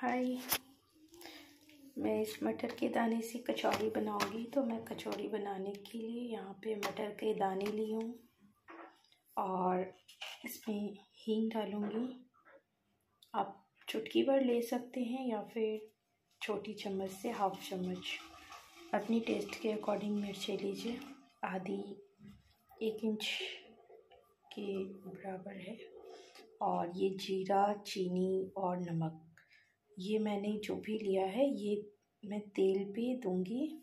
हाय। मैं इस मटर के दाने से कचौड़ी बनाऊँगी तो मैं कचौड़ी बनाने के लिए यहाँ पे मटर के दाने ली हूँ और इसमें हींग डालूँगी। आप चुटकी भर ले सकते हैं या फिर छोटी चम्मच से हाफ़ चम्मच। अपनी टेस्ट के अकॉर्डिंग मिर्चें लीजिए। आधी एक इंच के बराबर है। और ये जीरा, चीनी और नमक। ये मैंने जो भी लिया है, ये मैं तेल पे दूँगी।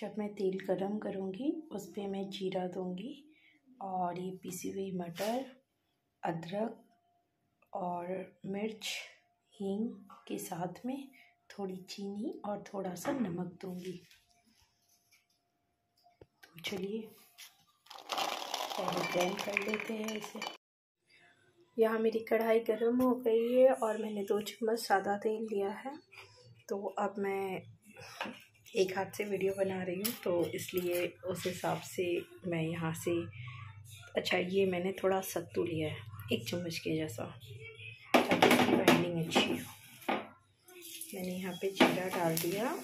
जब मैं तेल गरम करूँगी, उस पर मैं जीरा दूँगी और ये पिसी हुई मटर, अदरक और मिर्च, हींग के साथ में थोड़ी चीनी और थोड़ा सा नमक दूँगी। तो चलिए, पहले ग्रैंड कर लेते हैं इसे। यहाँ मेरी कढ़ाई गर्म हो गई है और मैंने दो चम्मच सादा तेल लिया है। तो अब मैं एक हाथ से वीडियो बना रही हूँ तो इसलिए उस हिसाब से मैं यहाँ से अच्छा ये मैंने थोड़ा सत्तू लिया है, एक चम्मच के जैसा। ताकि बाइंडिंग अच्छी हो। मैंने यहाँ पे जीरा डाल दिया।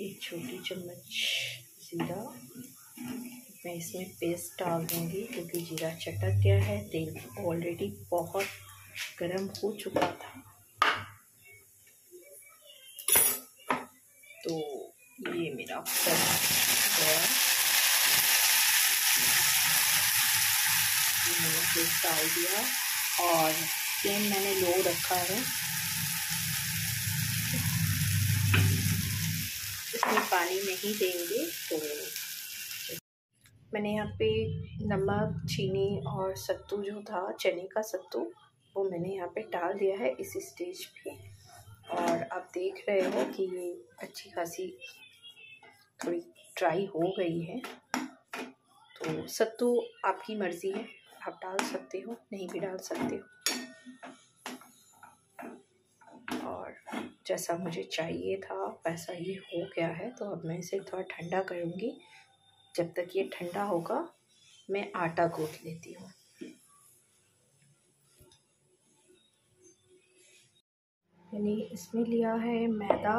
एक छोटी चम्मच ज़ीरा। मैं इसमें पेस्ट डाल दूँगी, क्योंकि जीरा चटक गया है। तेल ऑलरेडी बहुत गर्म हो चुका था। तो ये मेरा गया। मैंने पेस्ट डाल दिया और फ्लेम मैंने लो रखा है। इसमें पानी नहीं देंगे तो मैंने यहाँ पे नमक, चीनी और सत्तू जो था, चने का सत्तू, वो मैंने यहाँ पे डाल दिया है इस स्टेज पे। और आप देख रहे हो कि ये अच्छी खासी थोड़ी ड्राई हो गई है। तो सत्तू आपकी मर्ज़ी है, आप डाल सकते हो, नहीं भी डाल सकते हो। और जैसा मुझे चाहिए था, वैसा ये हो गया है तो अब मैं इसे थोड़ा ठंडा करूँगी। जब तक ये ठंडा होगा, मैं आटा गूँथ लेती हूँ। मैंने इसमें लिया है मैदा,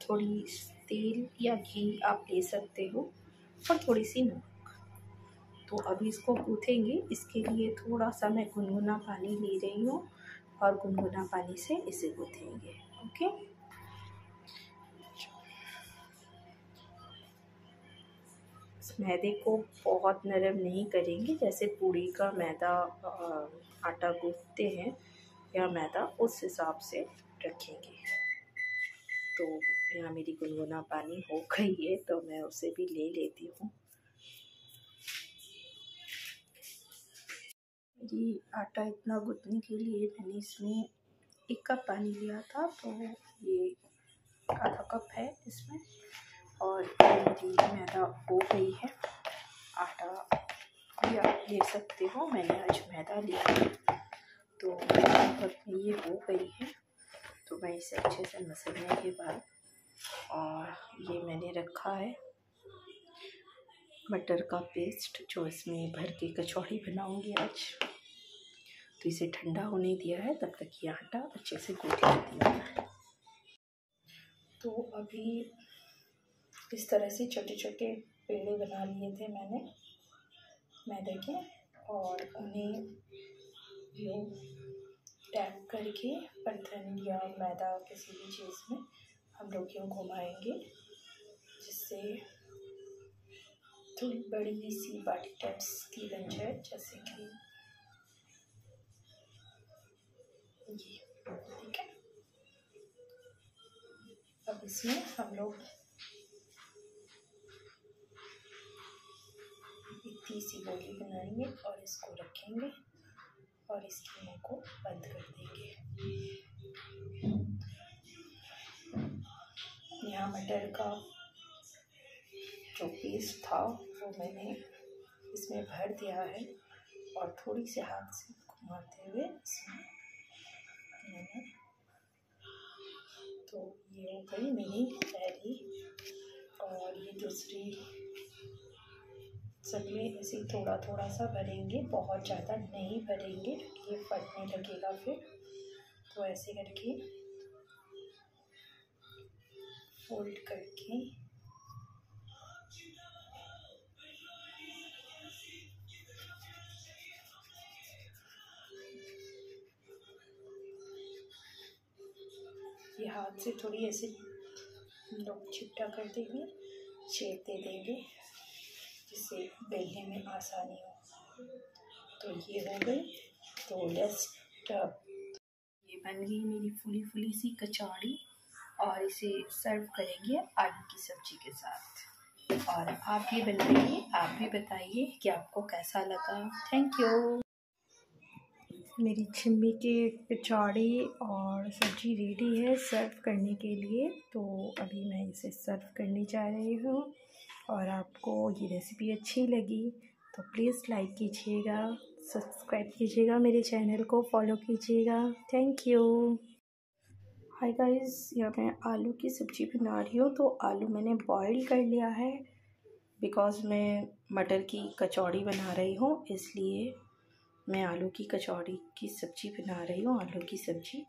थोड़ी तेल या घी आप ले सकते हो, और थोड़ी सी नमक। तो अभी इसको गूँथेंगे, इसके लिए थोड़ा सा मैं गुनगुना पानी ले रही हूँ, और गुनगुना पानी से इसे गूँथेंगे, ओके? मैदे को बहुत नरम नहीं करेंगे, जैसे पूड़ी का मैदा आटा गूँथते हैं या मैदा उस हिसाब से रखेंगे। तो यहाँ मेरी गुनगुना पानी हो गई है तो मैं उसे भी ले लेती हूँ। मेरी आटा इतना गूँथने के लिए मैंने इसमें एक कप पानी लिया था तो ये आधा कप है इसमें। और मेरी मैदा हो गई है। आटा भी आप ले सकते हो, मैंने आज मैदा लिया। तो लगभग ये हो गई है। तो मैं इसे अच्छे से मसलने के बाद और ये मैंने रखा है। मटर का पेस्ट जो इसमें भर के कचौड़ी बनाऊँगी आज। तो इसे ठंडा होने दिया है, तब तक ये आटा अच्छे से गूँथ लेती है। तो अभी इस तरह से छोटे छोटे पेड़े बना लिए थे मैंने मैदे के और उन्हें ये टैप करके बर्तन या मैदा किसी भी चीज़ में हम लोग यूँ घुमाएँगे, जिससे थोड़ी बड़ी सी बाटी टाइप्स की बन जाए, जैसे कि ठीक है? अब इसमें हम लोग इतनी सी गोली बनाएँगे और इसको रखेंगे और इसकी मुँह को बंद कर देंगे। यहाँ मटर का जो पेस्ट था, वो मैंने इसमें भर दिया है और थोड़ी से हाथ से घुमाते हुए इसमें मैंने तो ये हो गई मेरी पहली और ये दूसरी सब में ऐसे थोड़ा थोड़ा सा भरेंगे, बहुत ज़्यादा नहीं भरेंगे ये फटने लगेगा फिर। तो ऐसे करके फोल्ड करके ये हाथ से थोड़ी ऐसे लोग छिपटा कर देंगे शेप दे देंगे। जिससे बेलने में आसानी हो। तो ये हो गई। तो लेस्ट ये बन गई मेरी फुली फुली सी कचौड़ी और इसे सर्व करेंगे आलू की सब्ज़ी के साथ। और आप भी बनाइए, आप भी बताइए कि आपको कैसा लगा। थैंक यू मेरी छिम्मी की कचौड़ी और सब्ज़ी रेडी है सर्व करने के लिए। तो अभी मैं इसे सर्व करने जा रही हूँ। और आपको ये रेसिपी अच्छी लगी तो प्लीज़ लाइक कीजिएगा सब्सक्राइब कीजिएगा मेरे चैनल को फॉलो कीजिएगा। थैंक यू हाय गाइस यहाँ मैं आलू की सब्ज़ी बना रही हूँ तो आलू मैंने बॉईल कर लिया है बिकॉज़ मैं मटर की कचौड़ी बना रही हूँ, इसलिए मैं आलू की कचौड़ी की सब्ज़ी बना रही हूँ, आलू की सब्ज़ी।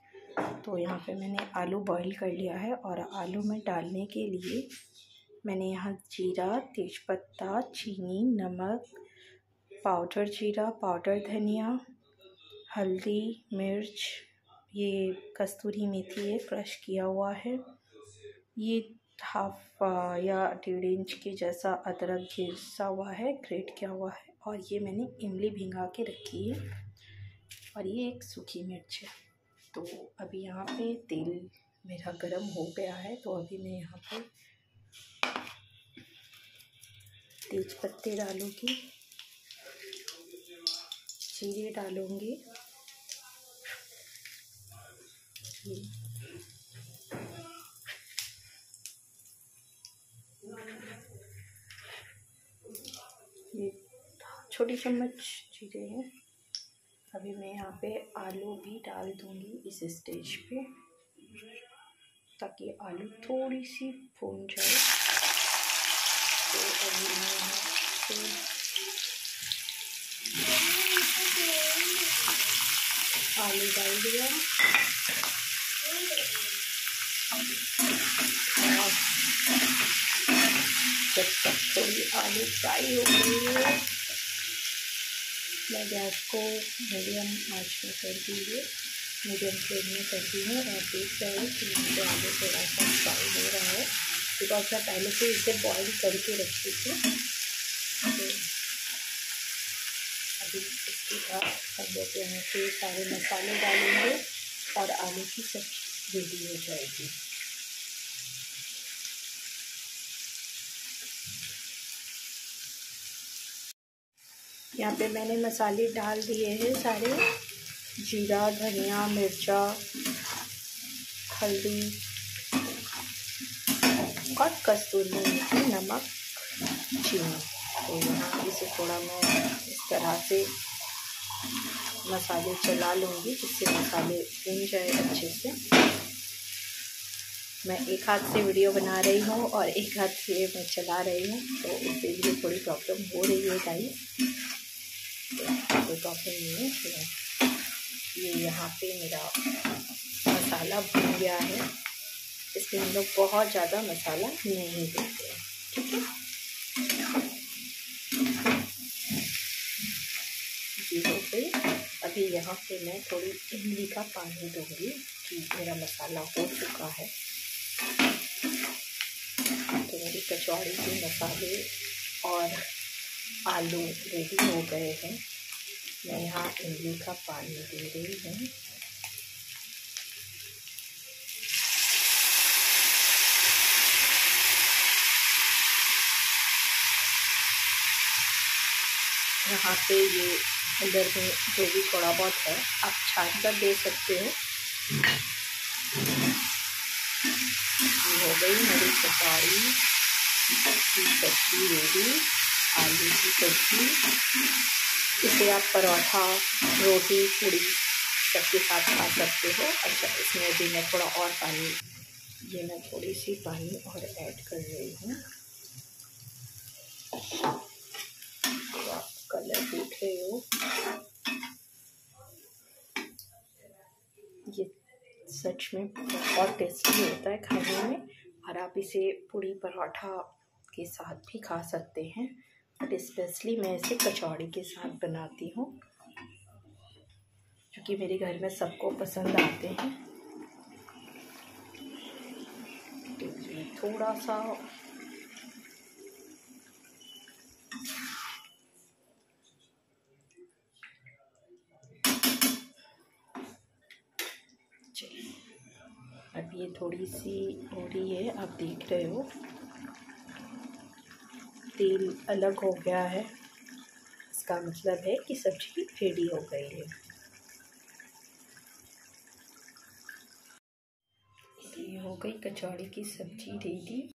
तो यहाँ पे मैंने आलू बॉईल कर लिया है, और आलू में डालने के लिए मैंने यहाँ जीरा, तेज़पत्ता, चीनी, नमक, पाउडर जीरा, पाउडर धनिया, हल्दी, मिर्च, ये कस्तूरी मेथी है क्रश किया हुआ है। ये हाफ़ या डेढ़ इंच के जैसा अदरक घिसा हुआ है, ग्रेट किया हुआ है और ये मैंने इमली भिंगा के रखी है और ये एक सूखी मिर्च है। तो अभी यहाँ पे तेल मेरा गरम हो गया है तो अभी मैं यहाँ पे तेज पत्ते डालूँगी। जीरे डालूँगी। ये छोटी चम्मच जीरे हैं। अभी मैं यहाँ पे आलू भी डाल दूँगी इस स्टेज पे। ताकि आलू थोड़ी सी भून जाए। तो अभी मैं आलू डाल दिया। जब तक थोड़ी आलू फ्राई हो गई है, मैं गैस को मीडियम आँच में कर दीजिए। मीडियम फ्लेम में कर दी हूँ और देख रहे हैं कि मुझे आलू थोड़ा सा फ्राई हो रहा है। बिकॉज़ मैं पहले से इसे बॉईल करके रखी थी। तो अभी इसके बाद हम लोग यहाँ पे सारे मसाले डालेंगे और आलू की सब्ज़ी रेडी हो जाएगी। यहाँ पे मैंने मसाले डाल दिए हैं सारे। जीरा, धनिया, मिर्चा, हल्दी, और कस्तूरी मेथी, नमक, चीनी। तो यहाँ इसे थोड़ा मैं इस तरह से मसाले चला लूँगी जिससे मसाले भून जाए अच्छे से। मैं एक हाथ से वीडियो बना रही हूँ और एक हाथ से मैं चला रही हूँ तो उससे लिए थोड़ी प्रॉब्लम हो रही है गाइस कोई प्रॉब्लम नहीं है तो ये यहाँ पे मेरा मसाला भून गया है। इसमें हम लोग बहुत ज़्यादा मसाला नहीं देते ठीक है? गई अभी यहाँ पे मैं थोड़ी इमली का पानी दूँगी, कि मेरा मसाला हो चुका है। तो मेरी कचौड़ी के मसाले और आलू रेडी हो गए हैं। मैं यहाँ इमली का पानी दे रही हूँ। यहाँ पे ये अंदर में जो भी थोड़ा बहुत है, आप छान कर दे सकते हो। हो गई कचौड़ी की सब्ज़ी रेडी आलू की सब्ज़ी। इसे आप परोठा, रोटी, पूड़ी सबके साथ खा सकते हो। अच्छा इसमें अभी मैं थोड़ा और पानी, ये मैं थोड़ी सी पानी और ऐड कर रही हूँ। कलर देख रहे हो? ये सच में बहुत टेस्टी होता है खाने में और आप इसे पूड़ी पराठा के साथ भी खा सकते हैं। बट स्पेशली मैं इसे कचौड़ी के साथ बनाती हूँ क्योंकि मेरे घर में सबको पसंद आते हैं। थोड़ा सा अब ये थोड़ी सी हो रही है, आप देख रहे हो। तेल अलग हो गया है। इसका मतलब है कि सब्ज़ी रेडी हो गई है। ये हो गई कचौड़ी की सब्ज़ी रेडी